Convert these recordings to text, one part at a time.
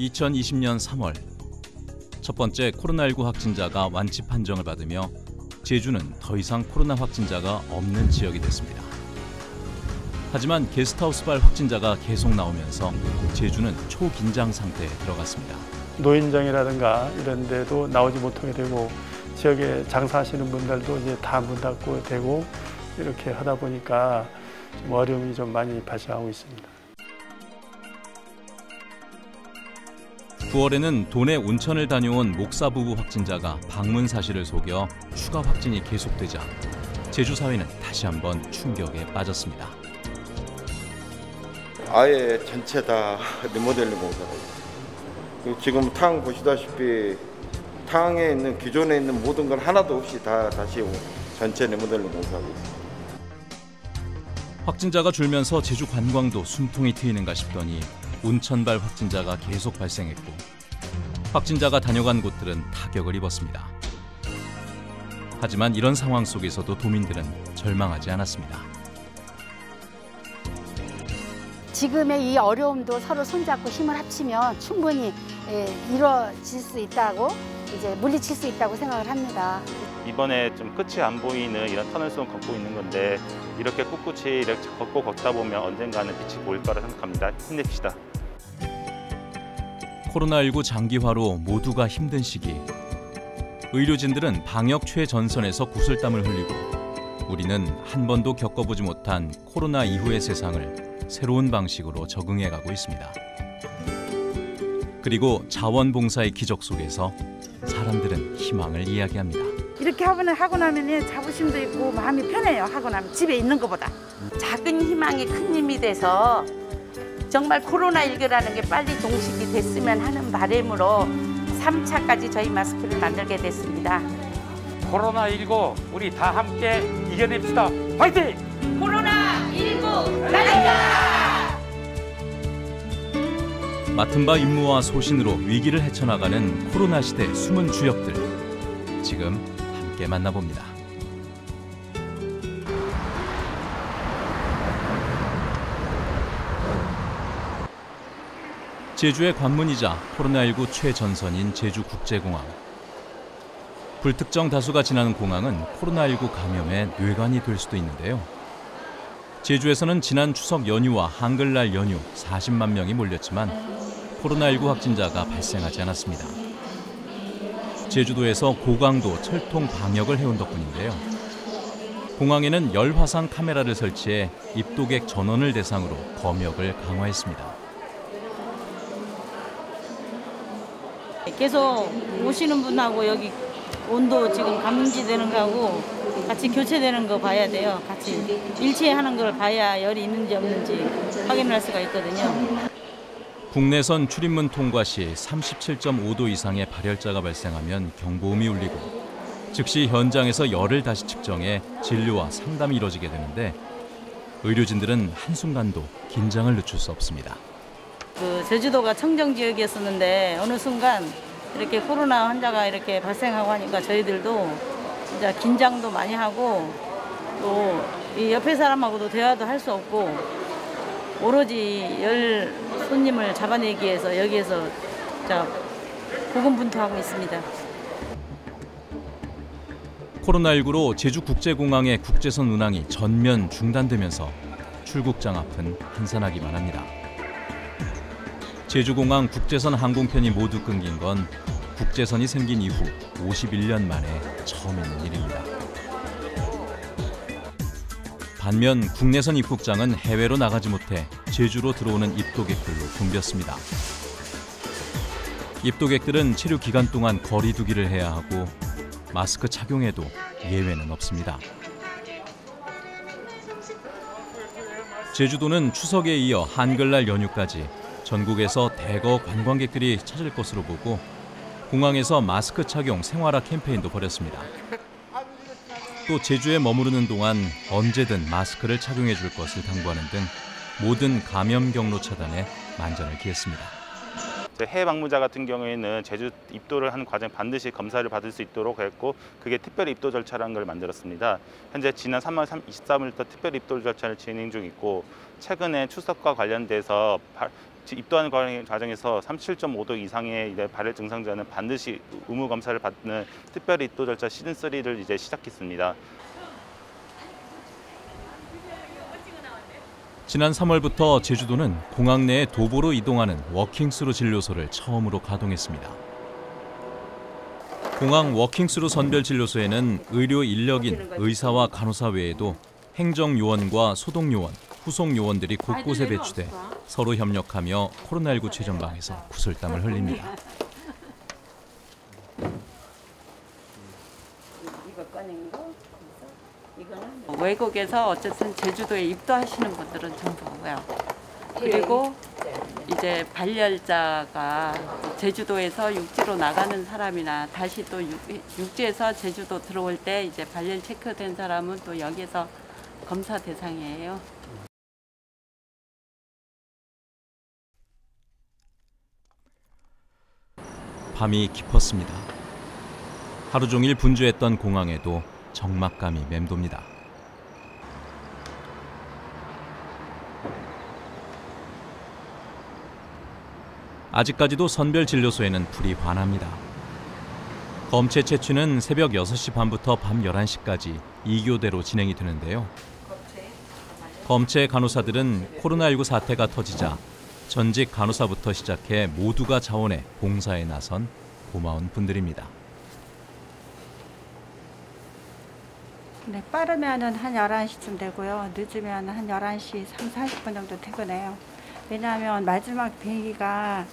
2020년 3월 첫 번째 코로나19 확진자가 완치 판정을 받으며 제주는 더 이상 코로나 확진자가 없는 지역이 됐습니다. 하지만 게스트하우스발 확진자가 계속 나오면서 제주는 초긴장 상태에 들어갔습니다. 노인정이라든가 이런 데도 나오지 못하게 되고 지역에 장사하시는 분들도 이제 다 문 닫고 되고 이렇게 하다 보니까 좀 어려움이 좀 많이 발생하고 있습니다. 9월에는 도내 온천을 다녀온 목사 부부 확진자가 방문 사실을 속여 추가 확진이 계속되자 제주 사회는 다시 한번 충격에 빠졌습니다. 아예 전체 다 리모델링 공사가. 지금 탕 보시다시피 탕에 있는 기존에 있는 모든 걸 하나도 없이 다 다시 전체 리모델링 공사하고 있어요. 확진자가 줄면서 제주 관광도 숨통이 트이는가 싶더니 온천발 확진자가 계속 발생했고 확진자가 다녀간 곳들은 타격을 입었습니다. 하지만 이런 상황 속에서도 도민들은 절망하지 않았습니다. 지금의 이 어려움도 서로 손잡고 힘을 합치면 충분히 예, 이루어질 수 있다고 이제 물리칠 수 있다고 생각을 합니다. 이번에 좀 끝이 안 보이는 이런 터널송 걷고 있는 건데 이렇게 꿋꿋이 이렇게 걷고 걷다 보면 언젠가는 빛이 보일 거라 생각합니다. 힘냅시다. 코로나19 장기화로 모두가 힘든 시기. 의료진들은 방역 최전선에서 구슬땀을 흘리고 우리는 한 번도 겪어보지 못한 코로나 이후의 세상을 새로운 방식으로 적응해 가고 있습니다. 그리고 자원봉사의 기적 속에서 사람들은 희망을 이야기합니다. 이렇게 하고 하고 나면 자부심도 있고 마음이 편해요. 하고 나면 집에 있는 것보다. 작은 희망이 큰 힘이 돼서 정말 코로나19라는 게 빨리 종식이 됐으면 하는 바람으로 3차까지 저희 마스크를 만들게 됐습니다. 코로나19 우리 다 함께 이겨냅시다. 화이팅! 코로나19 나간다! 맡은 바 임무와 소신으로 위기를 헤쳐나가는 코로나 시대 숨은 주역들. 지금 함께 만나봅니다. 제주의 관문이자 코로나19 최전선인 제주국제공항. 불특정 다수가 지나는 공항은 코로나19 감염의 뇌관이 될 수도 있는데요. 제주에서는 지난 추석 연휴와 한글날 연휴 40만 명이 몰렸지만 코로나19 확진자가 발생하지 않았습니다. 제주도에서 고강도 철통 방역을 해온 덕분인데요. 공항에는 열화상 카메라를 설치해 입도객 전원을 대상으로 검역을 강화했습니다. 계속 오시는 분하고 여기 온도 지금 감지되는 거하고 같이 교체되는 거 봐야 돼요. 같이 일치하는 걸 봐야 열이 있는지 없는지 확인할 수가 있거든요. 국내선 출입문 통과 시 37.5도 이상의 발열자가 발생하면 경보음이 울리고 즉시 현장에서 열을 다시 측정해 진료와 상담이 이뤄지게 되는데 의료진들은 한순간도 긴장을 늦출 수 없습니다. 그 제주도가 청정 지역이었었는데 어느 순간 이렇게 코로나 환자가 이렇게 발생하고 하니까 저희들도 진짜 긴장도 많이 하고 또 이 옆에 사람하고도 대화도 할 수 없고 오로지 열 손님을 잡아내기 위해서 여기에서 자 고군분투하고 있습니다. 코로나19로 제주국제공항의 국제선 운항이 전면 중단되면서 출국장 앞은 한산하기만 합니다. 제주공항 국제선 항공편이 모두 끊긴 건 국제선이 생긴 이후 51년 만에 처음 있는 일입니다. 반면 국내선 입국장은 해외로 나가지 못해 제주로 들어오는 입도객들로 붐볐습니다. 입도객들은 체류 기간 동안 거리 두기를 해야 하고 마스크 착용에도 예외는 없습니다. 제주도는 추석에 이어 한글날 연휴까지 전국에서 대거 관광객들이 찾을 것으로 보고 공항에서 마스크 착용 생활화 캠페인도 벌였습니다. 또 제주에 머무르는 동안 언제든 마스크를 착용해 줄 것을 당부하는 등 모든 감염 경로 차단에 만전을 기했습니다. 해외 방문자 같은 경우에는 제주 입도를 하는 과정 반드시 검사를 받을 수 있도록 했고 그게 특별 입도 절차라는 걸 만들었습니다. 현재 지난 3월 23일부터 특별 입도 절차를 진행 중이고 최근에 추석과 관련돼서 입도하는 과정- 과정에서 37.5도 이상의 발열 증상자는 반드시 의무 검사를 받는 특별 입도 절차 시즌 3를 이제 시작했습니다. 지난 3월부터 제주도는 공항 내에 도보로 이동하는 walking through 진료소를 처음으로 가동했습니다. 공항 walking through 선별 진료소에는 의료 인력인 의사와 간호사 외에도 행정 요원과 소독 요원, 후송 요원들이 곳곳에 배치돼 서로 협력하며 코로나19 최전방에서 구슬땀을 흘립니다. 외국에서 어쨌든 제주도에 입도하시는 분들은 전부 오고요. 그리고 이제 발열자가 제주도에서 육지로 나가는 사람이나 다시 또 육, 육지에서 제주도 들어올 때 이제 발열 체크된 사람은 또 여기서 검사 대상이에요. 밤이 깊었습니다. 하루 종일 분주했던 공항에도 적막감이 맴돕니다. 아직까지도 선별 진료소에는 불이 환합니다. 검체 채취는 새벽 6시 반부터 밤 11시까지 2교대로 진행이 되는데요. 검체 간호사들은 코로나19 사태가 터지자 전직 간호사부터 시작해 모두가 자원해 봉사에 나선 고마운 분들입니다. 네, 빠르면은 한 11시쯤 되고요. 늦으면 한 11시 3, 40분 정도 퇴근해요. 왜냐하면 마지막 비행기가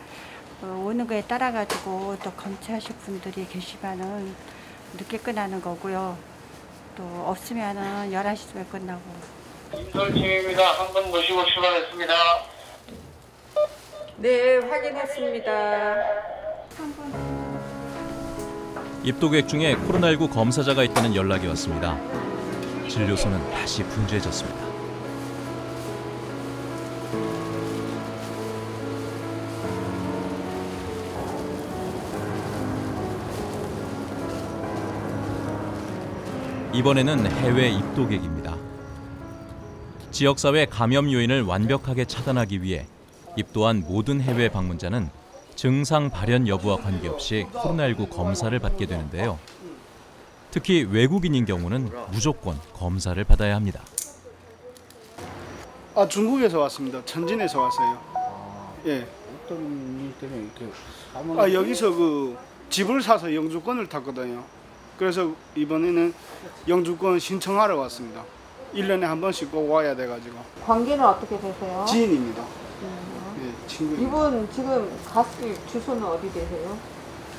어, 오는 거에 따라 가지고 또 검체하실 분들이 계시면은 늦게 끝나는 거고요. 또 없으면은 11시쯤에 끝나고. 인솔팀입니다. 한 분 모시고 출발했습니다. 네, 확인했습니다. 입도객 중에 코로나19 검사자가 있다는 연락이 왔습니다. 진료소는 다시 분주해졌습니다. 이번에는 해외 입도객입니다. 지역사회 감염 요인을 완벽하게 차단하기 위해 입도한 모든 해외 방문자는 증상 발현 여부와 관계없이 코로나19 검사를 받게 되는데요. 특히 외국인인 경우는 무조건 검사를 받아야 합니다. 아 중국에서 왔습니다. 천진에서 왔어요. 예. 어떤 일 때문에 이렇게 아 여기서 그 집을 사서 영주권을 탔거든요. 그래서 이번에는 영주권 신청하러 왔습니다. 1년에 한 번씩 꼭 와야 돼가지고 관계는 어떻게 되세요? 지인입니다. 음. 예, 친구. 이분 지금 갔을 주소는 어디 되세요?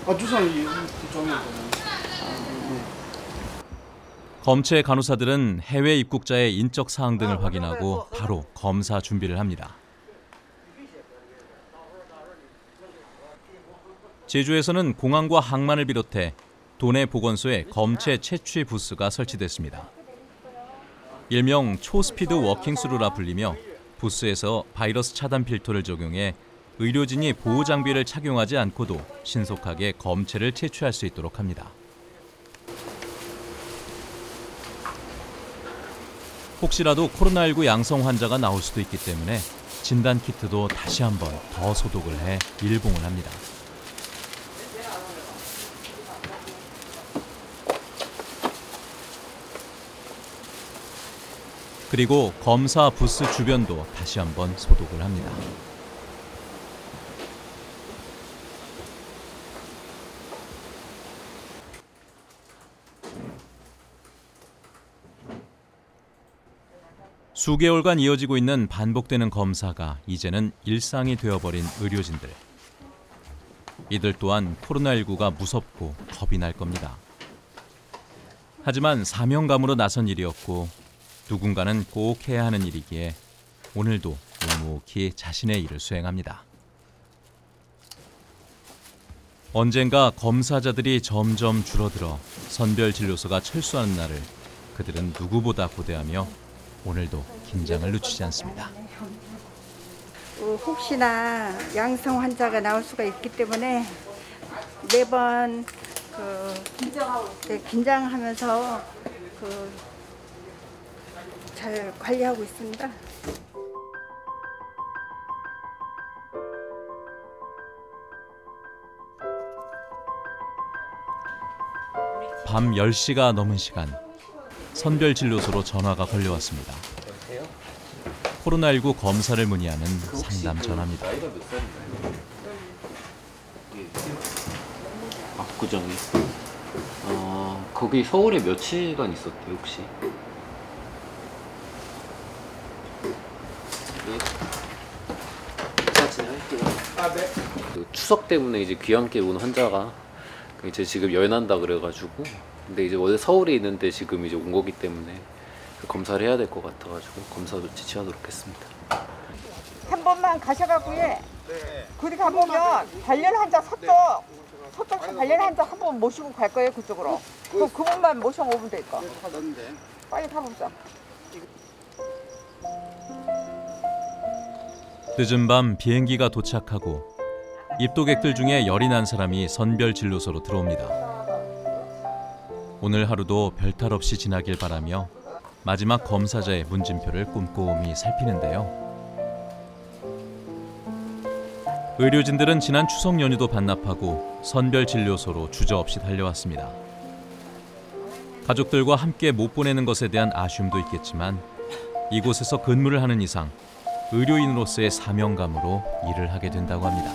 아 주소는 이 뒤쪽에 있거든요. 검체 간호사들은 해외 입국자의 인적 사항 등을 확인하고 바로 검사 준비를 합니다. 제주에서는 공항과 항만을 비롯해 도내 보건소에 검체 채취 부스가 설치됐습니다. 일명 초스피드 워킹스루라 불리며 부스에서 바이러스 차단 필터를 적용해 의료진이 보호 장비를 착용하지 않고도 신속하게 검체를 채취할 수 있도록 합니다. 혹시라도 코로나19 양성 환자가 나올 수도 있기 때문에 진단 키트도 다시 한번 더 소독을 해 밀봉을 합니다. 그리고 검사 부스 주변도 다시 한번 소독을 합니다. 수개월간 이어지고 있는 반복되는 검사가 이제는 일상이 되어버린 의료진들. 이들 또한 코로나19가 무섭고 겁이 날 겁니다. 하지만 사명감으로 나선 일이었고 누군가는 꼭 해야 하는 일이기에 오늘도 묵묵히 자신의 일을 수행합니다. 언젠가 검사자들이 점점 줄어들어 선별 진료소가 철수하는 날을 그들은 누구보다 고대하며 오늘도 긴장을 늦추지 않습니다. 어, 혹시나 양성 환자가 나올 수가 있기 때문에 매번 그 네, 긴장하면서 그 잘 관리하고 있습니다. 밤 10시가 넘은 시간 선별진료소로 전화가 걸려왔습니다. 코로나19 검사를 문의하는 상담 전화입니다. 압구정이 어, 거기 서울에 며칠간 있었대 혹시? 아, 네. 그 추석 때문에 이제 귀향길 온 환자가 이제 지금 연한다 그래가지고 근데 이제 원래 서울에 있는데 지금 이제 온 거기 때문에 그 검사를 해야 될 것 같아가지고 검사도 지치하도록 했습니다. 한 번만 가셔가고 해. 그리 가보면 발열 환자 서쪽 서쪽 발열 환자 한 번 모시고 갈 거예요 그쪽으로. 그 그분만 모셔오면 될까. 빨리 가보자. 늦은 밤 비행기가 도착하고 입도객들 중에 열이 난 사람이 선별 진료소로 들어옵니다. 오늘 하루도 별탈 없이 지나길 바라며 마지막 검사자의 문진표를 꼼꼼히 살피는데요. 의료진들은 지난 추석 연휴도 반납하고 선별 진료소로 주저없이 달려왔습니다. 가족들과 함께 못 보내는 것에 대한 아쉬움도 있겠지만 이곳에서 근무를 하는 이상 의료인으로서의 사명감으로 일을 하게 된다고 합니다.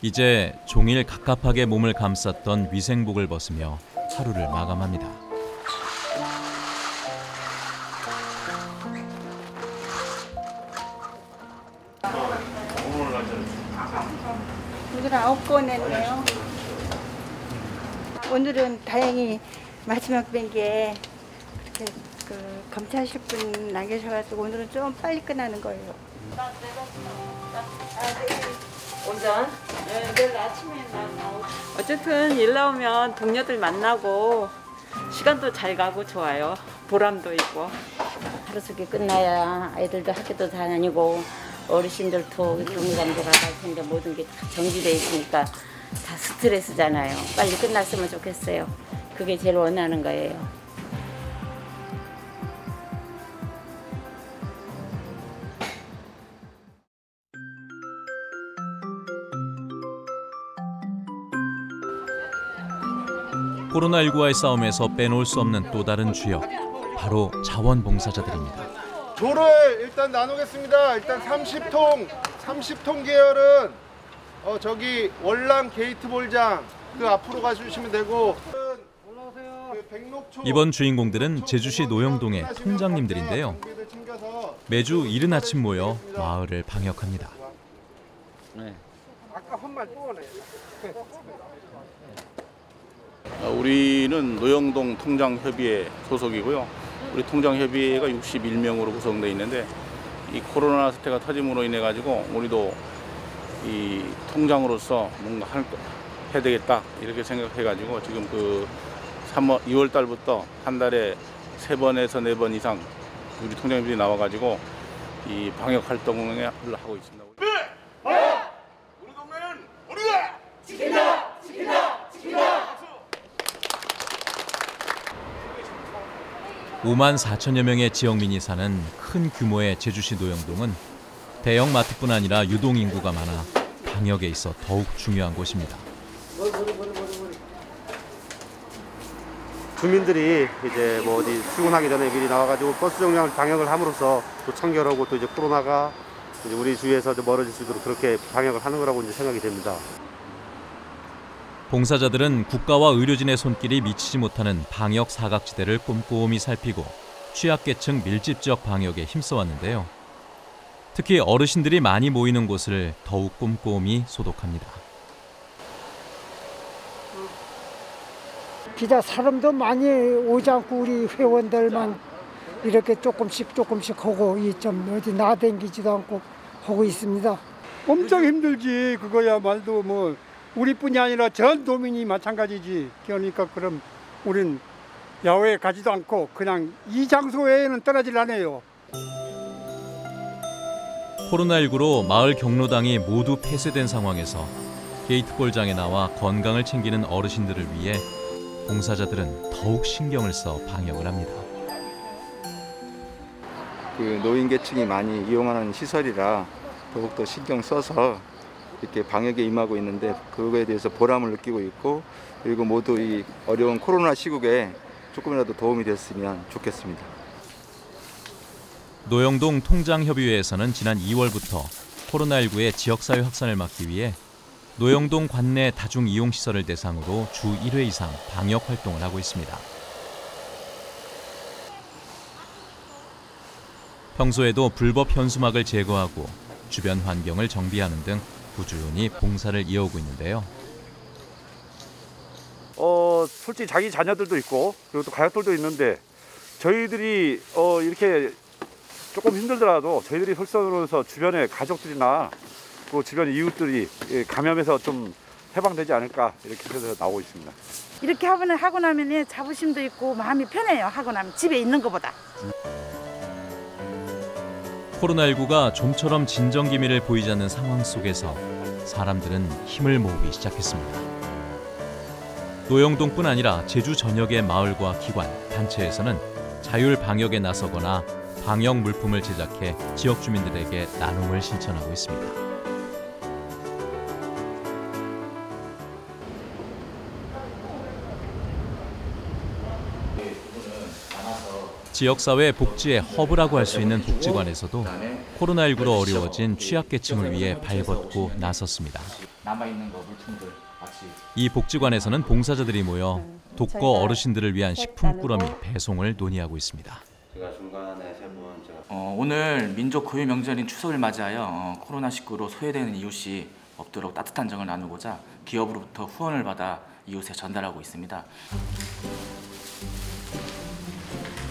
이제 종일 갑갑하게 몸을 감쌌던 위생복을 벗으며 하루를 마감합니다. 오늘 아홉 건 했네요. 오늘은 다행히 마지막 뵌게 그렇게 그 검사하실 분 남겨셔가지고 오늘은 좀 빨리 끝나는 거예요. 운전? 네, 내일 아침에 어쨌든 일 나오면 동료들 만나고 시간도 잘 가고 좋아요. 보람도 있고. 하루속히 끝나야 아이들도 학교도 다니고 어르신들도 경감도 가갈 텐데 모든 게 다 정지돼 있으니까 다 스트레스잖아요. 빨리 끝났으면 좋겠어요. 그게 제일 원하는 거예요. 코로나19와의 싸움에서 빼놓을 수 없는 또 다른 주역, 바로 자원봉사자들입니다. 조를 일단 나누겠습니다. 일단 30통, 30통 계열은 어, 저기 월랑 게이트볼장 그 앞으로 가주시면 되고 이번 주인공들은 제주시 노형동의 통장님들인데요. 매주 이른 아침 모여 마을을 방역합니다. 네. 어, 우리는 노영동 통장협의회 소속이고요. 우리 통장협의회가 61명으로 구성되어 있는데 이 코로나 사태가 터짐으로 인해 가지고 우리도 이 통장으로서 뭔가 할, 해야 되겠다 이렇게 생각해 가지고 지금 그 3월 2월 달부터 한 달에 세 번에서 네 번 이상 우리 통장님들이 나와 가지고 이 방역 활동을 하고 있습니다. 지킨다! 지킨다! 지킨다! 5만 4천여 명의 지역민이 사는 큰 규모의 제주시 노영동은 대형 마트뿐 아니라 유동 인구가 많아 방역에 있어 더욱 중요한 곳입니다. 주민들이 이제 뭐 어디 출근하기 전에 미리 나와가지고 버스 정량을 방역을 함으로써 또 청결하고 또 이제 코로나가 이제 우리 주위에서 좀 멀어질 수 있도록 그렇게 방역을 하는 거라고 이제 생각이 됩니다. 봉사자들은 국가와 의료진의 손길이 미치지 못하는 방역 사각지대를 꼼꼼히 살피고 취약계층 밀집적 방역에 힘써왔는데요. 특히 어르신들이 많이 모이는 곳을 더욱 꼼꼼히 소독합니다. 기자 사람도 많이 오지 않고 우리 회원들만 이렇게 조금씩 조금씩 하고 이좀 어디 나댕기지도 않고 하고 있습니다. 엄청 힘들지 그거야 말도 뭐 우리뿐이 아니라 전 도민이 마찬가지지 그러니까 그럼 우린 야외에 가지도 않고 그냥 이 장소에는 떨어질 않아요. 코로나19로 마을 경로당이 모두 폐쇄된 상황에서 게이트볼장에 나와 건강을 챙기는 어르신들을 위해 봉사자들은 더욱 신경을 써 방역을 합니다. 그 노인 계층이 많이 이용하는 시설이라 더욱더 신경 써서 이렇게 방역에 임하고 있는데 그거에 대해서 보람을 느끼고 있고 그리고 모두 이 어려운 코로나 시국에 조금이라도 도움이 됐으면 좋겠습니다. 노영동 통장협의회에서는 지난 2월부터 코로나19의 지역사회 확산을 막기 위해 노영동 관내 다중 이용 시설을 대상으로 주 1회 이상 방역 활동을 하고 있습니다. 평소에도 불법 현수막을 제거하고 주변 환경을 정비하는 등 꾸준히 봉사를 이어오고 있는데요. 어 솔직히 자기 자녀들도 있고 그리고 또 가족들도 있는데 저희들이 어 이렇게 조금 힘들더라도 저희들이 솔선으로서 주변의 가족들이나 그 주변 이웃들이 예, 감염에서 좀 해방되지 않을까 이렇게 해서 나오고 있습니다. 이렇게 하고, 하고 나면 자부심도 있고 마음이 편해요. 하고 나면 집에 있는 것보다. 코로나19가 좀처럼 진정기미를 보이지 않는 상황 속에서 사람들은 힘을 모으기 시작했습니다. 노영동뿐 아니라 제주 전역의 마을과 기관, 단체에서는 자율 방역에 나서거나 방역 물품을 제작해 지역 주민들에게 나눔을 실천하고 있습니다. 지역사회 복지의 허브라고 할 수 있는 복지관에서도 코로나19로 어려워진 취약계층을 위해 발벗고 나섰습니다. 이 복지관에서는 봉사자들이 모여 독거 어르신들을 위한 식품 꾸러미 배송을 논의하고 있습니다. 어, 오늘 민족 고유 명절인 추석을 맞이하여 어, 코로나19로 소외되는 이웃이 없도록 따뜻한 정을 나누고자 기업으로부터 후원을 받아 이웃에 전달하고 있습니다.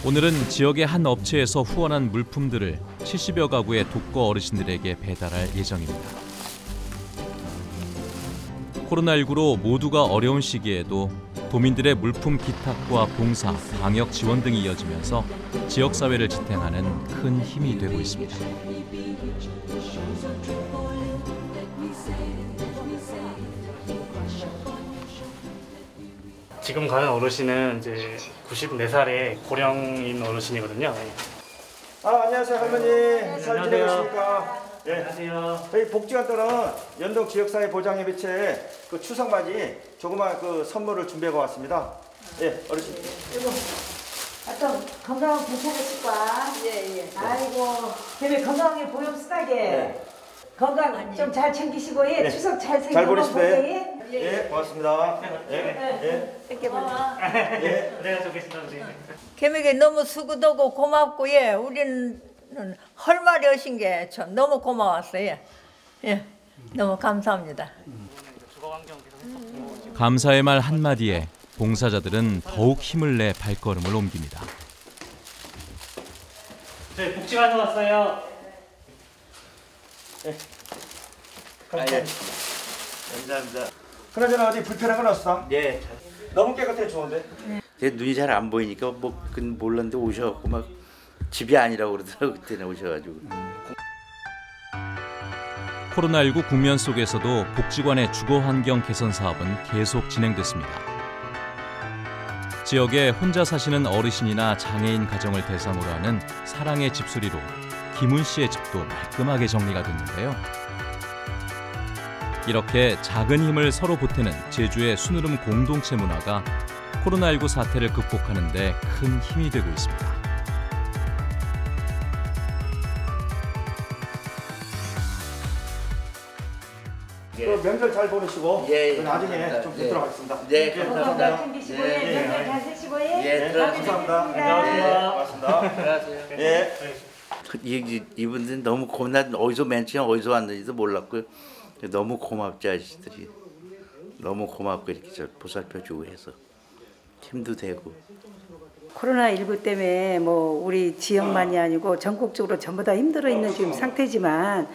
오늘은 지역의 한 업체에서 후원한 물품들을 70여 가구의 독거 어르신들에게 배달할 예정입니다. 코로나19로 모두가 어려운 시기에도 도민들의 물품 기탁과 봉사, 방역 지원 등이 이어지면서 지역 사회를 지탱하는 큰 힘이 되고 있습니다. 지금 가는 어르신은 이제 94살의 고령인 어르신이거든요. 아 안녕하세요 할머니 잘 안녕하세요. 지내고 계십니까? 예. 안녕하세요. 저희 복지관 또는 연동 지역사회 보장협의체 그 추석 맞이 조그만 그 선물을 준비하고 왔습니다. 예 어르신. 이거 어떤 건강한 괜찮으실까? 예, 예. 아이고, 걔네 건강하게 보염 쓰다게. 네. 건강 좀 잘 챙기시고, 예. 네. 추석 잘 생기고. 잘 보내시고요. 예. 예, 고맙습니다. 예, 예. 이렇게 보자. 네, 내가 좋겠습니다, 선생님. 개미게 너무 수고도고 고맙고 예 우리는 할 말이 없인 게참 너무 고마웠어요 예. 예 너무 감사합니다 감사의 말 한마디에 봉사자들은 더욱 힘을 내 발걸음을 옮깁니다. 저희 복지관에 왔어요. 아, 예. 감사합니다. 그나저나 어디 불편한 건 없어? 예. 너무 깨끗해 좋은데. 제 눈이 잘 안 보이니까 뭐 그건 몰랐는데 오셔갖고 막 집이 아니라고 그러더라고 그때는 오셔가지고. 코로나19 국면 속에서도 복지관의 주거 환경 개선 사업은 계속 진행됐습니다. 지역에 혼자 사시는 어르신이나 장애인 가정을 대상으로 하는 사랑의 집수리로 김훈 씨의 집도 말끔하게 정리가 됐는데요. 이렇게 작은 힘을 서로 보태는 제주의 수누름 공동체 문화가 코로나19 사태를 극복하는 데 큰 힘이 되고 있습니다. 그 명절 잘 보내시고 예, 그 나중에 감사합니다. 좀 예. 뵙도록 하겠습니다. 네, 예. 감사합니다. 건강 챙기시고, 예. 예, 명절 예. 잘 쓰시고, 예. 예, 다음에 들어가겠습니다. 뵙겠습니다. 네, 고맙습니다. 안녕하세요. 예. 그, 이, 이분들 너무 고나 어디서 맨 처음 어디서 왔는지도 몰랐고 너무 고맙지 아저씨들이. 너무 고맙고 이렇게 저 보살펴 주고 해서. 힘도 되고. 코로나 19 때문에 뭐 우리 지역만이 아니고 전국적으로 전부 다 힘들어 있는 지금 상태지만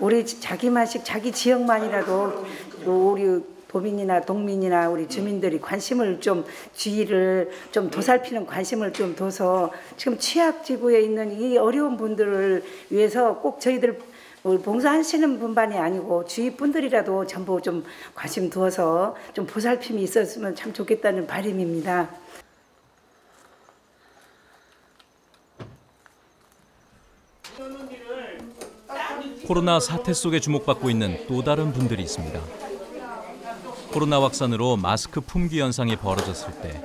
우리 자기만씩 자기 지역만이라도 우리 도민이나 동민이나 우리 주민들이 관심을 좀 주의를 좀 도살피는 관심을 좀 둬서 지금 취약 지구에 있는 이 어려운 분들을 위해서 꼭 저희들 뭐 봉사하시는 분만이 아니고 주위 분들이라도 전부 좀 관심 두어서 좀 보살핌이 있었으면 참 좋겠다는 바람입니다. 딱 코로나 사태 속에 주목받고 있는 또 다른 분들이 있습니다. 코로나 확산으로 마스크 품귀 현상이 벌어졌을 때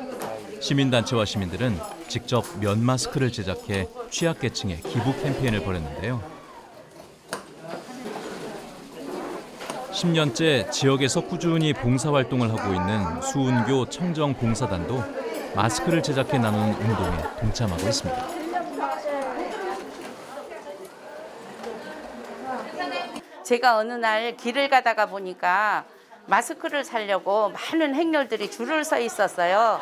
시민단체와 시민들은 직접 면 마스크를 제작해 취약계층에 기부 캠페인을 벌였는데요. 10년째 지역에서 꾸준히 봉사활동을 하고 있는 수은교 청정 봉사단도 마스크를 제작해 나누는 운동에 동참하고 있습니다. 제가 어느 날 길을 가다가 보니까 마스크를 사려고 많은 행렬들이 줄을 서 있었어요.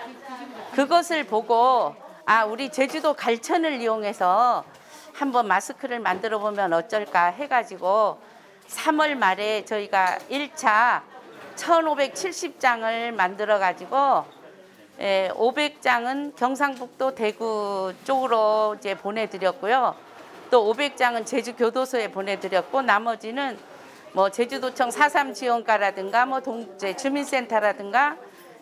그것을 보고 아 우리 제주도 갈천을 이용해서 한번 마스크를 만들어 보면 어쩔까 해가지고 3월 말에 저희가 1차 1,570장을 만들어 가지고 예, 500장은 경상북도 대구 쪽으로 이제 보내드렸고요. 또 500장은 제주 교도소에 보내드렸고 나머지는 뭐 제주도청 4.3 지원과라든가 뭐 동, 이제 주민센터라든가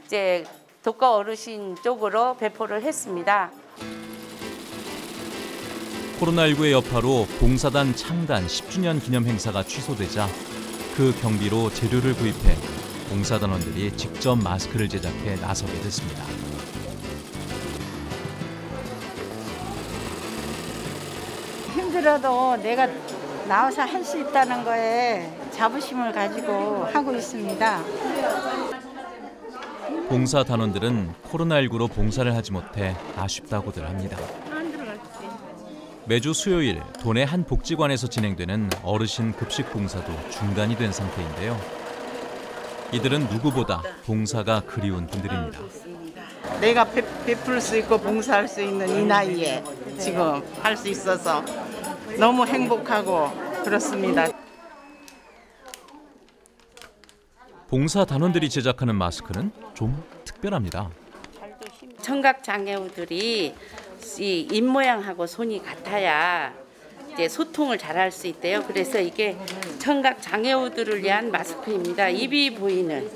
이제 독거 어르신 쪽으로 배포를 했습니다. 코로나19의 여파로 봉사단 창단 10주년 기념 행사가 취소되자 그 경비로 재료를 구입해 봉사단원들이 직접 마스크를 제작해 나서게 됐습니다. 힘들어도 내가 나와서 할 수 있다는 거에 자부심을 가지고 하고 있습니다. 봉사 단원들은 코로나19로 봉사를 하지 못해 아쉽다고들 합니다. 매주 수요일 도내 한 복지관에서 진행되는 어르신 급식 봉사도 중단이 된 상태인데요. 이들은 누구보다 봉사가 그리운 분들입니다. 내가 베, 베풀 수 있고 봉사할 수 있는 이 나이에 지금 할 수 있어서 너무 행복하고 그렇습니다. 봉사 단원들이 제작하는 마스크는 좀 특별합니다. 청각 장애우들이 이 입 모양하고 손이 같아야 이제 소통을 잘 할 수 있대요. 그래서 이게 청각 장애우들을 위한 마스크입니다. 입이 보이는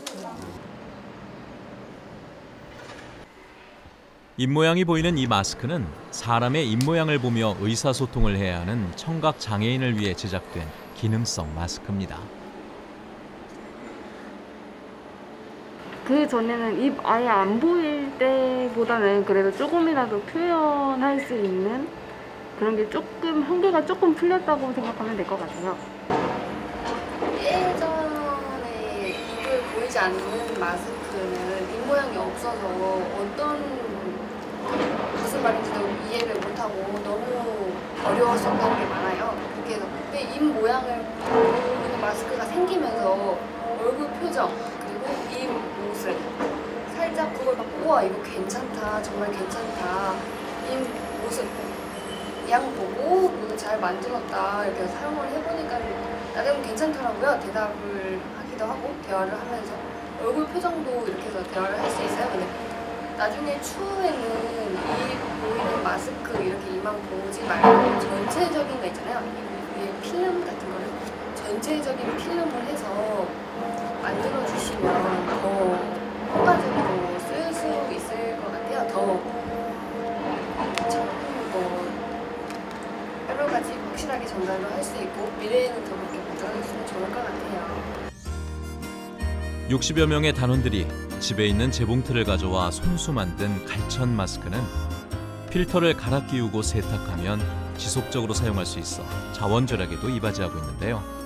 입모양이 보이는 이 마스크는 사람의 입모양을 보며 의사소통을 해야 하는 청각 장애인을 위해 제작된 기능성 마스크입니다. 그 전에는 입 아예 안 보일 때보다는 그래도 조금이라도 표현할 수 있는 그런 게 조금 한계가 조금 풀렸다고 생각하면 될 것 같아요. 예전에 입을 보이지 않는 마스크는 입 모양이 없어서 어떤 무슨 말인지도 이해를 못하고 너무 어려웠었던 게 많아요. 해서 근데 입 모양을 보이는 마스크가 생기면서 얼굴 표정 그리고 입 모습 살짝 그걸 막 우와 이거 괜찮다 정말 괜찮다 입 모습 양 보고 이거 잘 만들었다 이렇게 사용을 해보니까 나름 괜찮더라고요. 대답을 하기도 하고 대화를 하면서 얼굴 표정도 이렇게 해서 대화를 할 수 있어요. 근데 나중에 추후에는 이 보이는 마스크 이렇게 이만 보지 말고 전체적인 거 있잖아요. 이 필름 같은 거를 전체적인 필름을 해서 만들어 주시면 더 효과적으로 쓸 수 있을 것 같아요. 더 참, 뭐 여러 가지 확실하게 전달을 할 수 있고 미래에는 더 그렇게 만들어주시면 좋을 것 같아요. 60여 명의 단원들이 집에 있는 재봉틀을 가져와 손수 만든 갈천 마스크는 필터를 갈아 끼우고 세탁하면 지속적으로 사용할 수 있어 자원 절약에도 이바지하고 있는데요.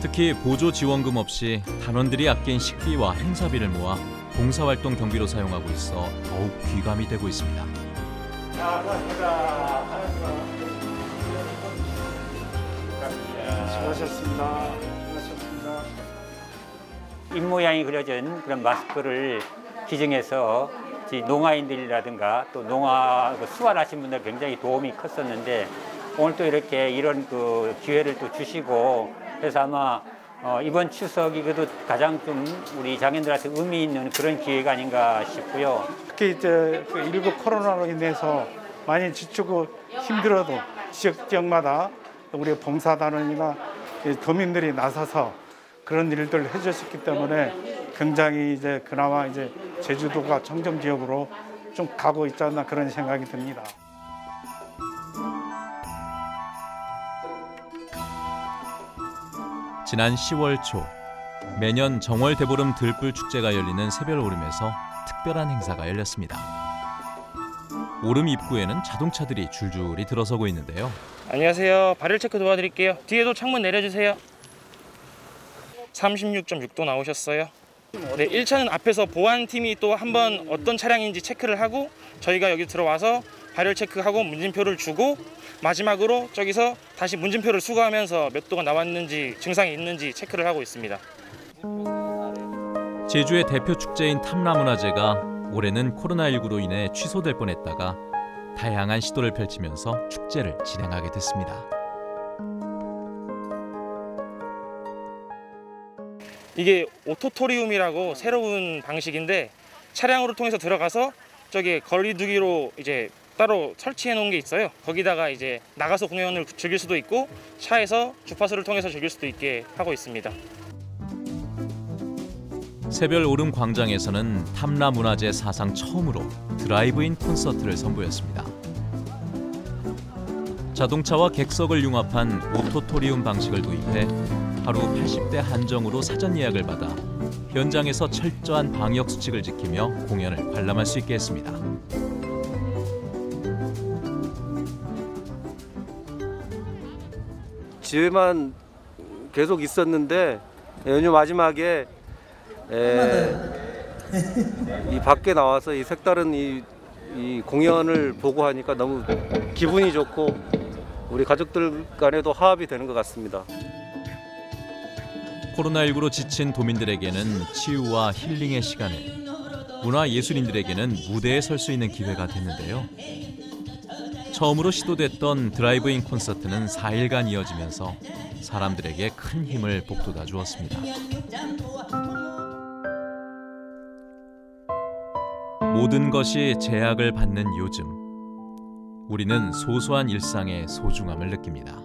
특히 보조 지원금 없이 단원들이 아낀 식비와 행사비를 모아 봉사활동 경비로 사용하고 있어 더욱 귀감이 되고 있습니다. 수고하셨습니다. 수고하셨습니다. 입 모양이 그려진 그런 마스크를 기증해서 이 농아인들이라든가 또 농아 그 수확하신 분들 굉장히 도움이 컸었는데 오늘 또 이렇게 이런 그 기회를 또 주시고 그래서 아마 어, 이번 추석이 그래도 가장 좀 우리 장인들한테 의미 있는 그런 기회가 아닌가 싶고요. 특히 이제 그 일부 코로나로 인해서 많이 지치고 힘들어도 지역 지역마다 우리 봉사단원이나 이 도민들이 나서서 그런 일들을 해주셨기 때문에 굉장히 이제 그나마 이제 제주도가 청정 지역으로 좀 가고 있지 않나 그런 생각이 듭니다. 지난 10월 초 매년 정월 대보름 들불 축제가 열리는 새별오름에서 특별한 행사가 열렸습니다. 오름 입구에는 자동차들이 줄줄이 들어서고 있는데요. 안녕하세요. 발열 체크 도와드릴게요. 뒤에도 창문 내려주세요. 36.6도 나오셨어요. 네, 1차는 앞에서 보안팀이 또 한번 어떤 차량인지 체크를 하고 저희가 여기 들어와서 발열 체크하고 문진표를 주고 마지막으로 저기서 다시 문진표를 수거하면서 몇 도가 나왔는지 증상이 있는지 체크를 하고 있습니다. 제주의 대표 축제인 탐라문화제가 올해는 코로나19로 인해 취소될 뻔했다가 다양한 시도를 펼치면서 축제를 진행하게 됐습니다. 이게 오토토리움이라고 새로운 방식인데 차량으로 통해서 들어가서 저기 거리두기로 이제 따로 설치해 놓은 게 있어요. 거기다가 이제 나가서 공연을 즐길 수도 있고 차에서 주파수를 통해서 즐길 수도 있게 하고 있습니다. 새별 오름 광장에서는 탐라 문화제 사상 처음으로 드라이브인 콘서트를 선보였습니다. 자동차와 객석을 융합한 오토토리움 방식을 도입해 하루 80대 한정으로 사전 예약을 받아 현장에서 철저한 방역 수칙을 지키며 공연을 관람할 수 있게 했습니다. 집에만 계속 있었는데 연휴 마지막에 에, 이 밖에 나와서 이 색다른 이, 이 공연을 보고 하니까 너무 기분이 좋고 우리 가족들 간에도 화합이 되는 것 같습니다. 코로나19로 지친 도민들에게는 치유와 힐링의 시간을, 문화예술인들에게는 무대에 설 수 있는 기회가 됐는데요. 처음으로 시도됐던 드라이브인 콘서트는 4일간 이어지면서 사람들에게 큰 힘을 북돋아 주었습니다. 모든 것이 제약을 받는 요즘, 우리는 소소한 일상의 소중함을 느낍니다.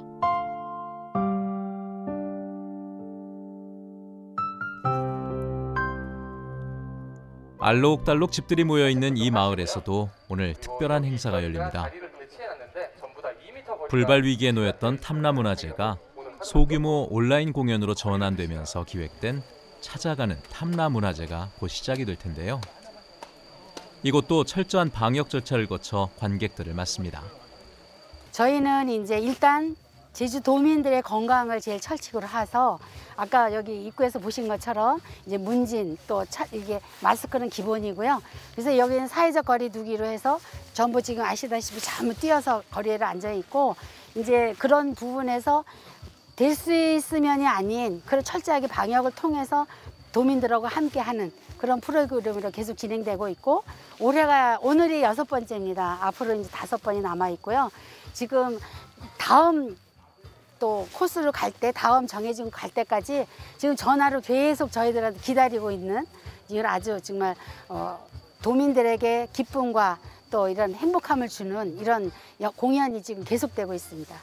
알록달록 집들이 모여 있는 이 마을에서도 오늘 특별한 행사가 열립니다. 불발 위기에 놓였던 탐라문화제가 소규모 온라인 공연으로 전환되면서 기획된 찾아가는 탐라문화제가 곧 시작이 될 텐데요. 이곳도 철저한 방역 절차를 거쳐 관객들을 맞습니다. 저희는 이제 일단 제주 도민들의 건강을 제일 철칙으로 해서 아까 여기 입구에서 보신 것처럼 이제 문진 또 차, 이게 마스크는 기본이고요. 그래서 여기는 사회적 거리 두기로 해서 전부 지금 아시다시피 전부 뛰어서 거리에 앉아 있고 이제 그런 부분에서 될 수 있으면이 아닌 그런 철저하게 방역을 통해서 도민들하고 함께 하는 그런 프로그램으로 계속 진행되고 있고 올해가 오늘이 여섯 번째입니다. 앞으로 이제 다섯 번이 남아 있고요. 지금 다음 또 코스를 갈때 다음 정해진 갈 때까지 지금 전화로 계속 저희들한테 기다리고 있는 이걸 아주 정말 어, 도민들에게 기쁨과 또 이런 행복함을 주는 이런 공연이 지금 계속되고 있습니다.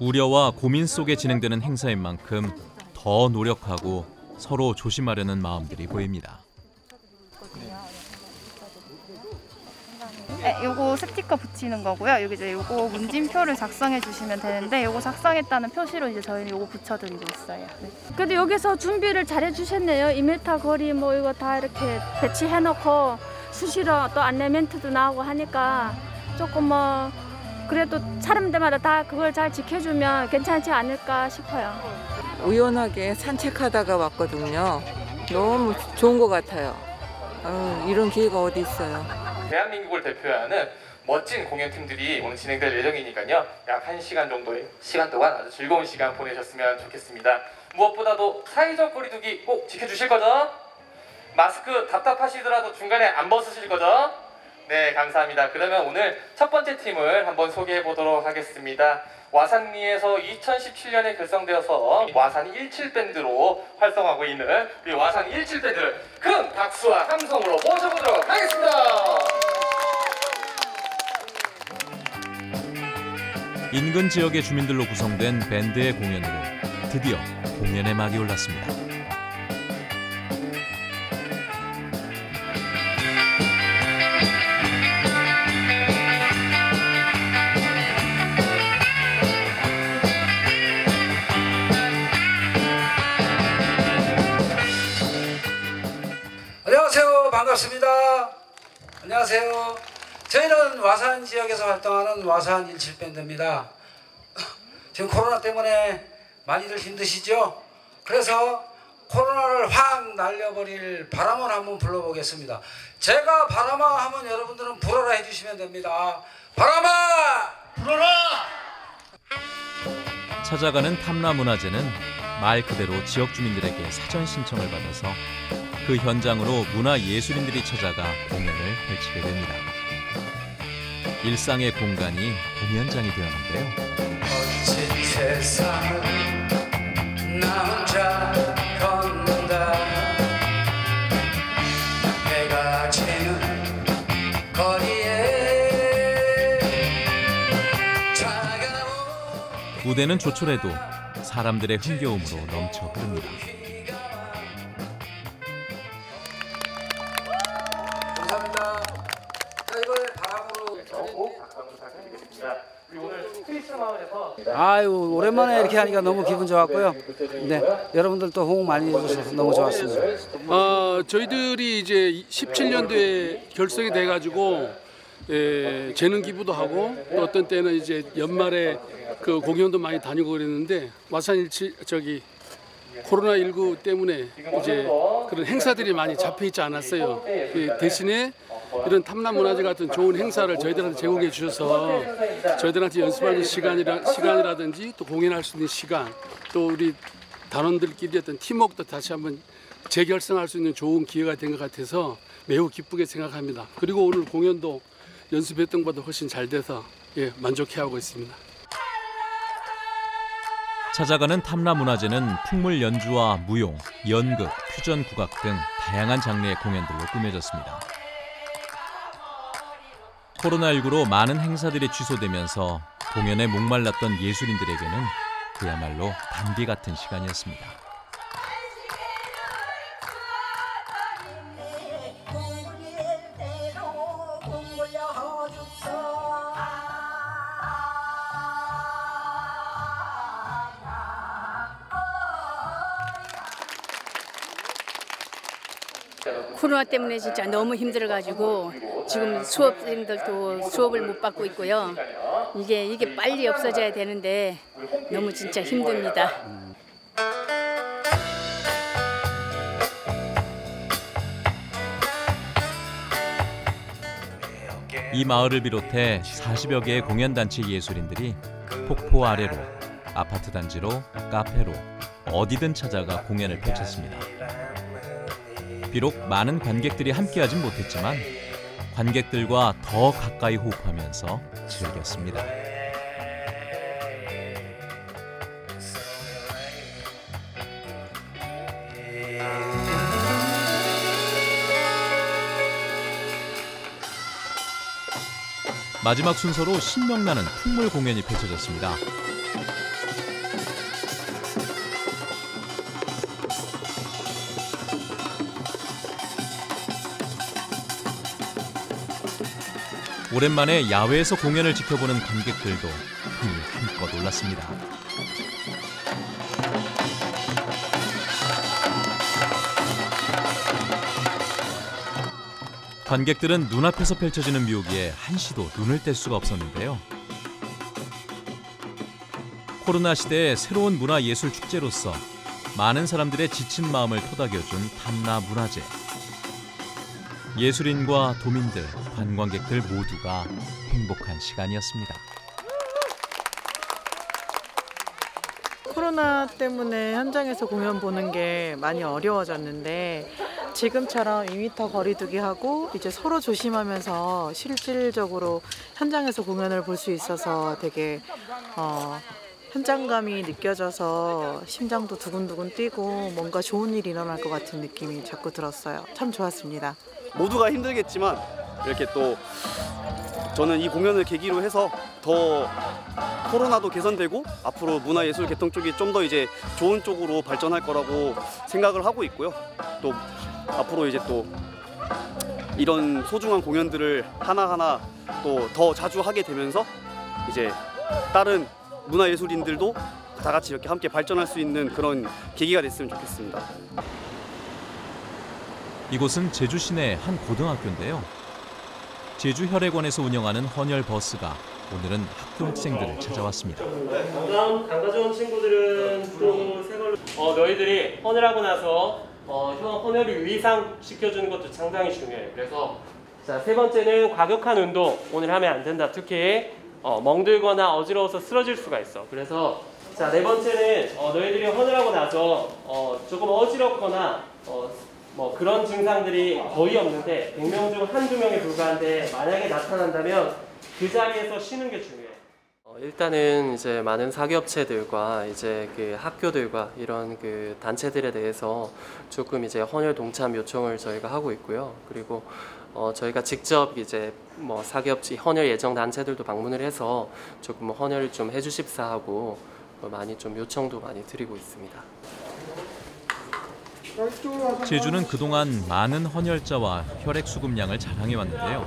우려와 고민 속에 진행되는 행사인 만큼 더 노력하고 서로 조심하려는 마음들이 보입니다. 요거 스티커 붙이는 거고요. 여기 이제 요거 문진표를 작성해 주시면 되는데 요거 작성했다는 표시로 이제 저희는 요거 붙여드리고 있어요. 네. 그래도 여기서 준비를 잘 해주셨네요. 2m 거리 뭐 이거 다 이렇게 배치해 놓고 수시로 또 안내 멘트도 나오고 하니까 조금 뭐 그래도 사람들마다 다 그걸 잘 지켜주면 괜찮지 않을까 싶어요. 우연하게 산책하다가 왔거든요. 너무 좋은 것 같아요. 어, 이런 기회가 어디 있어요. 대한민국을 대표하는 멋진 공연팀들이 오늘 진행될 예정이니까요. 약 1시간 정도의 시간 동안 아주 즐거운 시간 보내셨으면 좋겠습니다. 무엇보다도 사회적 거리두기 꼭 지켜주실 거죠? 마스크 답답하시더라도 중간에 안 벗으실 거죠? 네, 감사합니다. 그러면 오늘 첫 번째 팀을 한번 소개해 보도록 하겠습니다. 와산리에서 2017년에 결성되어서 와산 17밴드로 활성하고 있는 우리 와산 17밴드를 큰 박수와 함성으로 모셔보도록 하겠습니다. 인근 지역의 주민들로 구성된 밴드의 공연으로 드디어 공연의 막이 올랐습니다. 안녕하세요. 저희는 와산 지역에서 활동하는 와산 17밴드입니다. 지금 코로나 때문에 많이들 힘드시죠? 그래서 코로나를 확 날려버릴 바람을 한번 불러보겠습니다. 제가 바람아 하면 여러분들은 불어라 해주시면 됩니다. 바람아! 불어라! 찾아가는 탐라 문화제는 말 그대로 지역 주민들에게 사전 신청을 받아서 그 현장으로 문화 예술인들이 찾아가 공연을 펼치게 됩니다. 일상의 공간이 공연장이 되었는데요. 무대는 조촐해도 사람들의 흥겨움으로 넘쳐 흐릅니다. 그리고 오늘 마을에서 아유 오랜만에 이렇게 하니까 너무 기분 좋았고요. 네 여러분들도 호응 많이 해주셔서 너무 좋았습니다. 어, 저희들이 이제 17년도에 결성이 돼가지고 에, 재능 기부도 하고 또 어떤 때는 이제 연말에 그 공연도 많이 다니고 그랬는데 와산 일치 저기 코로나 19 때문에 이제 그런 행사들이 많이 잡혀 있지 않았어요. 그 대신에 이런 탐남 문화제 같은 좋은 행사를 저희들한테 제공해 주셔서 저희들한테 연습하는 시간이라 시간이라든지 또 공연할 수 있는 시간 또 우리 단원들끼리 어떤 팀워크도 다시 한번 재결성할 수 있는 좋은 기회가 된 것 같아서 매우 기쁘게 생각합니다. 그리고 오늘 공연도 연습했던 것보다 훨씬 잘 돼서 예, 만족해하고 있습니다. 찾아가는 탐라 문화제는 풍물 연주와 무용, 연극, 퓨전 국악 등 다양한 장르의 공연들로 꾸며졌습니다. 코로나19로 많은 행사들이 취소되면서 공연에 목말랐던 예술인들에게는 그야말로 단비 같은 시간이었습니다. 코로나 때문에 진짜 너무 힘들어가지고 지금 수업생들도 수업을 못 받고 있고요. 이게 이게 빨리 없어져야 되는데 너무 진짜 힘듭니다. 이 마을을 비롯해 40여 개의 공연단체 예술인들이 폭포 아래로, 아파트 단지로, 카페로 어디든 찾아가 공연을 펼쳤습니다. 비록 많은 관객들이 함께하진 못했지만 관객들과 더 가까이 호흡하면서 즐겼습니다. 마지막 순서로 신명나는 풍물 공연이 펼쳐졌습니다. 오랜만에 야외에서 공연을 지켜보는 관객들도 흥이 한껏 올랐습니다. 관객들은 눈앞에서 펼쳐지는 묘기에 한시도 눈을 뗄 수가 없었는데요. 코로나 시대의 새로운 문화 예술 축제로서 많은 사람들의 지친 마음을 토닥여준 탐나 문화제. 예술인과 도민들, 관광객들 모두가 행복한 시간이었습니다. 코로나 때문에 현장에서 공연 보는 게 많이 어려워졌는데 지금처럼 2m 거리두기 하고 이제 서로 조심하면서 실질적으로 현장에서 공연을 볼 수 있어서 되게 어, 현장감이 느껴져서 심장도 두근두근 뛰고 뭔가 좋은 일이 일어날 것 같은 느낌이 자꾸 들었어요. 참 좋았습니다. 모두가 힘들겠지만 이렇게 또 저는 이 공연을 계기로 해서 더 코로나도 개선되고 앞으로 문화예술 계통 쪽이 좀 더 이제 좋은 쪽으로 발전할 거라고 생각을 하고 있고요. 또 앞으로 이제 또 이런 소중한 공연들을 하나하나 또 더 자주 하게 되면서 이제 다른 문화예술인들도 다 같이 이렇게 함께 발전할 수 있는 그런 계기가 됐으면 좋겠습니다. 이곳은 제주 시내 한 고등학교인데요. 제주 혈액원에서 운영하는 헌혈 버스가 오늘은 학교 학생들을 찾아왔습니다. 건강 안 가져온 친구들은 또 새 걸로 어, 너희들이 헌혈하고 나서 어, 혀- 헌혈을 위상 시켜주는 것도 상당히 중요해. 그래서 자, 세 번째는 과격한 운동 오늘 하면 안 된다. 특히 어, 멍들거나 어지러워서 쓰러질 수가 있어. 그래서 자, 네 번째는 어, 너희들이 헌혈하고 나서 어, 조금 어지럽거나 어, 뭐 그런 증상들이 거의 없는데 100명 중 한두 명에 불과한데 만약에 나타난다면 그 자리에서 쉬는 게 중요해. 어, 일단은 이제 많은 사기업체들과 이제 그 학교들과 이런 그 단체들에 대해서 조금 이제 헌혈 동참 요청을 저희가 하고 있고요. 그리고 어, 저희가 직접 이제 뭐 사기업체 헌혈 예정 단체들도 방문을 해서 조금 헌혈을 좀 해주십사 하고 어, 많이 좀 요청도 많이 드리고 있습니다. 제주는 그동안 많은 헌혈자와 혈액 수급량을 자랑해 왔는데요.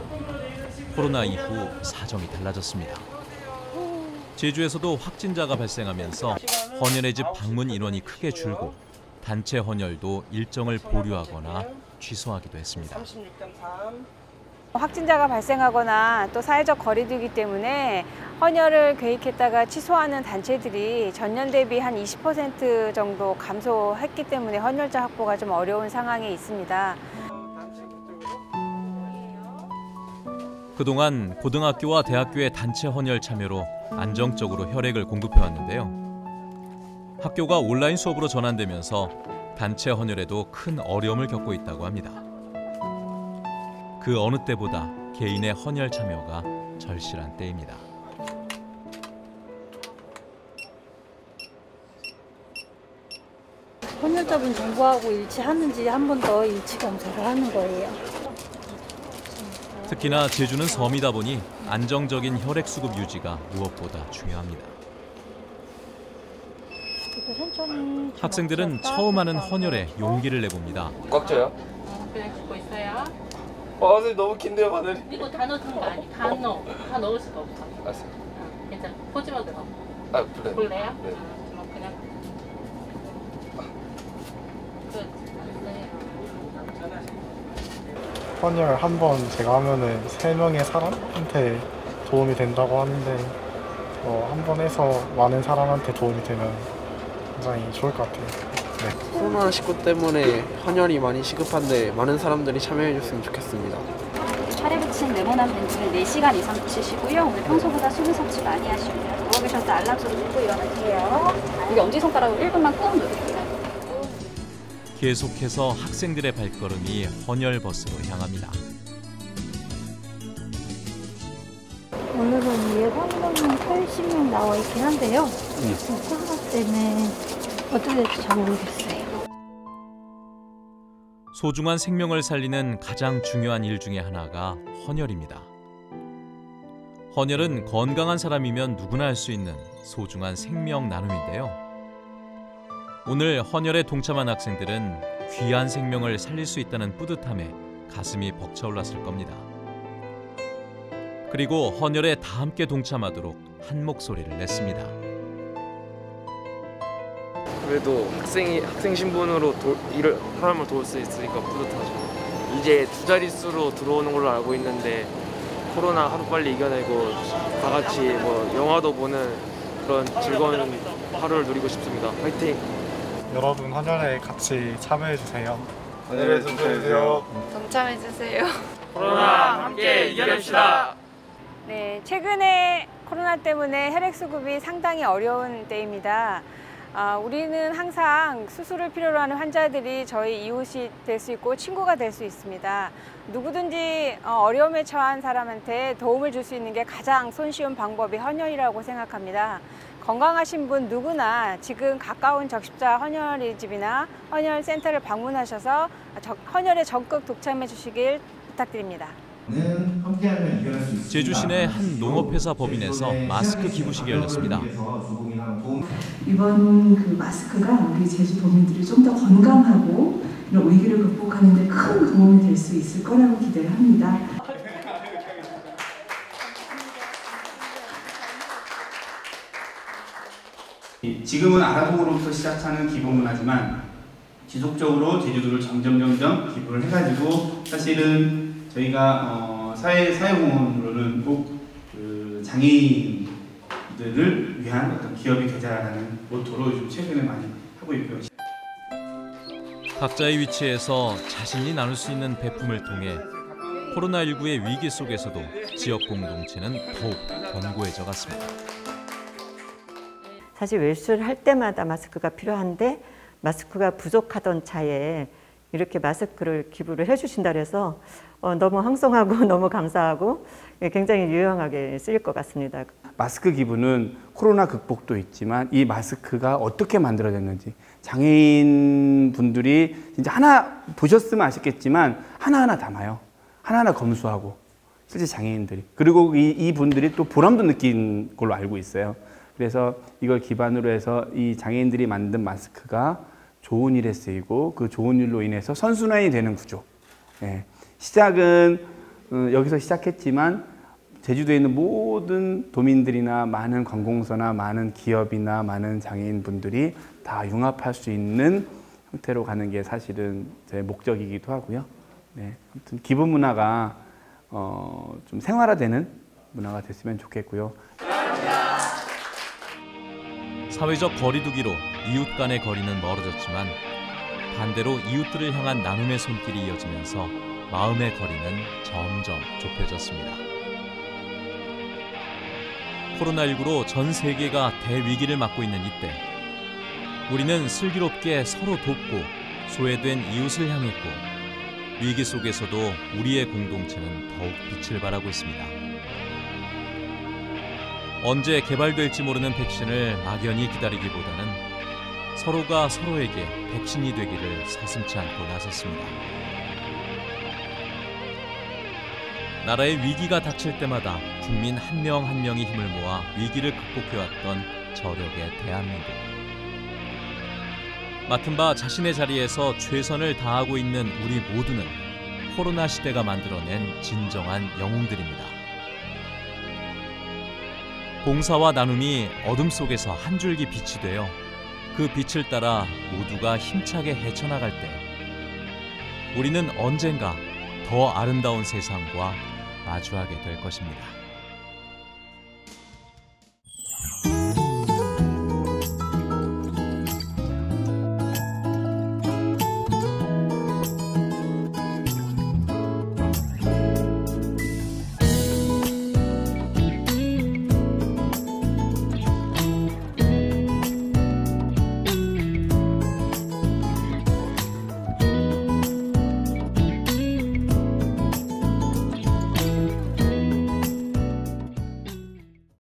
코로나 이후 사정이 달라졌습니다. 제주에서도 확진자가 발생하면서 헌혈의 집 방문 인원이 크게 줄고 단체 헌혈도 일정을 보류하거나 취소하기도 했습니다. 확진자가 발생하거나 또 사회적 거리두기 때문에 헌혈을 계획했다가 취소하는 단체들이 전년 대비 한 20% 정도 감소했기 때문에 헌혈자 확보가 좀 어려운 상황에 있습니다. 그동안 고등학교와 대학교의 단체 헌혈 참여로 안정적으로 혈액을 공급해 왔는데요. 학교가 온라인 수업으로 전환되면서 단체 헌혈에도 큰 어려움을 겪고 있다고 합니다. 그 어느 때보다 개인의 헌혈 참여가 절실한 때입니다. 헌혈자분 정보하고 일치하는지 한 번 더 일치 검사를 하는 거예요. 특히나 제주는 섬이다 보니 안정적인 혈액 수급 유지가 무엇보다 중요합니다. 학생들은 처음 하는 헌혈에 용기를 내봅니다. 꽉 쪄요? 그냥 긁고 있어요. 어, 선생님 너무 긴데요, 바늘. 이거 다 넣는 거 아니? 다 넣어. 다 넣을 수가 없어. 알았어요. 괜찮아. 포즈만 들어. 아, 그래. 볼래요? 네. 아, 그럼 그냥. 끝. 헌혈 한 번 제가 하면은 세 명의 사람한테 도움이 된다고 하는데 어, 한 번 해서 많은 사람한테 도움이 되면 굉장히 좋을 것 같아요. 네. 코로나 19 때문에 헌혈이 많이 시급한데 많은 사람들이 참여해 줬으면 좋겠습니다. 차례 붙인 네모난 밴드를 4시간 이상 붙이시고요. 오늘 평소보다 수분 섭취 많이 하시고요. 누워 계셔서 알람 소리 듣고 일어나세요. 여기 엄지손가락으로 1분만 꾹 누르세요. 계속해서 학생들의 발걸음이 헌혈 버스로 향합니다. 오늘은 예상으로는 80명 나와 있긴 한데요. 코로나 때문에 어떻게 될지 잘 모르겠어요. 소중한 생명을 살리는 가장 중요한 일 중에 하나가 헌혈입니다. 헌혈은 건강한 사람이면 누구나 할 수 있는 소중한 생명 나눔인데요. 오늘 헌혈에 동참한 학생들은 귀한 생명을 살릴 수 있다는 뿌듯함에 가슴이 벅차올랐을 겁니다. 그리고 헌혈에 다 함께 동참하도록 한 목소리를 냈습니다. 그래도 학생이 학생 신분으로 도, 일을 사람을 도울 수 있으니까 뿌듯하죠. 이제 두 자릿수로 들어오는 걸로 알고 있는데 코로나 하루 빨리 이겨내고 다 같이 뭐 영화도 보는 그런 즐거운 하루를 누리고 싶습니다. 화이팅! 여러분 헌혈에 같이 참여해 주세요. 헌혈에 동참해 주세요. 동참해 주세요. 코로나 함께 이겨냅시다. 네, 최근에 코로나 때문에 혈액 수급이 상당히 어려운 때입니다. 아, 우리는 항상 수술을 필요로 하는 환자들이 저희 이웃이 될 수 있고 친구가 될 수 있습니다. 누구든지 어, 어려움에 처한 사람한테 도움을 줄 수 있는 게 가장 손쉬운 방법이 헌혈이라고 생각합니다. 건강하신 분 누구나 지금 가까운 적십자 헌혈의 집이나 헌혈 센터를 방문하셔서 적- 헌혈에 적극 동참해 주시길 부탁드립니다. 제주 시내 한 농업회사 법인에서 마스크 기부식이 열렸습니다. 이번 그 마스크가 우리 제주 도민들이 좀 더 건강하고 이런 위기를 극복하는 데 큰 도움이 될 수 있을 거라고 기대를 합니다. 지금은 아라동으로부터 시작하는 기부 문화지만 지속적으로 제주도를 점점 점점 기부를 해가지고 사실은 저희가 어 사회 사회공헌으로는 꼭그 장애인들을 위한 어떤 기업이 되자라는 모토로 요즘 최근에 많이 하고 있고요. 각자의 위치에서 자신이 나눌 수 있는 베품을 통해 코로나19의 위기 속에서도 지역 공동체는 더욱 견고해져 갔습니다. 사실 외출을 할 때마다 마스크가 필요한데 마스크가 부족하던 차에 이렇게 마스크를 기부를 해주신다 그래서 어, 너무 황송하고 너무 감사하고 굉장히 유용하게 쓰일 것 같습니다. 마스크 기부는 코로나 극복도 있지만 이 마스크가 어떻게 만들어졌는지 장애인 분들이 진짜 하나 보셨으면 아시겠지만 하나하나 담아요. 하나하나 검수하고 실제 장애인들이 그리고 이, 이 분들이 또 보람도 느낀 걸로 알고 있어요. 그래서 이걸 기반으로 해서 이 장애인들이 만든 마스크가 좋은 일에 쓰이고 그 좋은 일로 인해서 선순환이 되는 구조. 예. 시작은 어, 여기서 시작했지만 제주도에 있는 모든 도민들이나 많은 관공서나 많은 기업이나 많은 장애인분들이 다 융합할 수 있는 형태로 가는 게 사실은 제 목적이기도 하고요. 네, 아무튼 기본 문화가 어, 좀 생활화되는 문화가 됐으면 좋겠고요. 사회적 거리두기로 이웃 간의 거리는 멀어졌지만 반대로 이웃들을 향한 나눔의 손길이 이어지면서 마음의 거리는 점점 좁혀졌습니다. 코로나19로 전 세계가 대위기를 맞고 있는 이때 우리는 슬기롭게 서로 돕고 소외된 이웃을 향했고 위기 속에서도 우리의 공동체는 더욱 빛을 발하고 있습니다. 언제 개발될지 모르는 백신을 막연히 기다리기보다는 서로가 서로에게 백신이 되기를 서슴지 않고 나섰습니다. 나라의 위기가 닥칠 때마다 국민 한명한 명이 힘을 모아 위기를 극복해왔던 저력의 대한민국. 맡은 바 자신의 자리에서 최선을 다하고 있는 우리 모두는 코로나 시대가 만들어낸 진정한 영웅들입니다. 봉사와 나눔이 어둠 속에서 한 줄기 빛이 되어 그 빛을 따라 모두가 힘차게 헤쳐나갈 때 우리는 언젠가 더 아름다운 세상과 마주하게 될 것입니다.